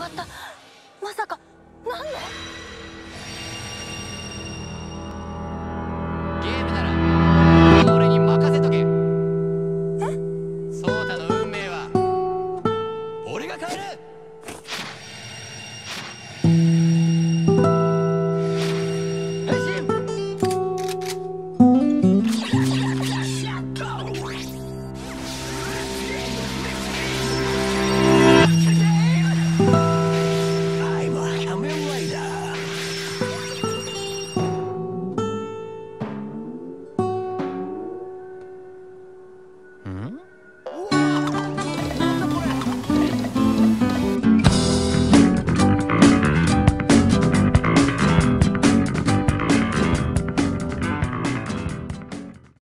がった。まさか。